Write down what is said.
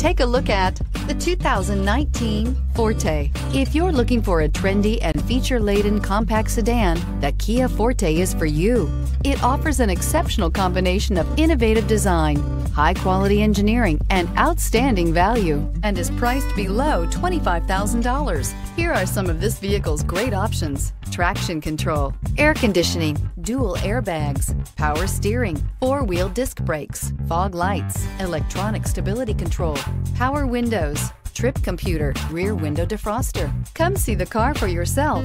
Take a look at the 2019 Forte. If you're looking for a trendy and feature-laden compact sedan, the Kia Forte is for you. It offers an exceptional combination of innovative design, high-quality engineering, and outstanding value, and is priced below $25,000. Here are some of this vehicle's great options. Traction control, air conditioning, dual airbags, power steering, four-wheel disc brakes, fog lights, electronic stability control, power windows, trip computer, rear window defroster. Come see the car for yourself.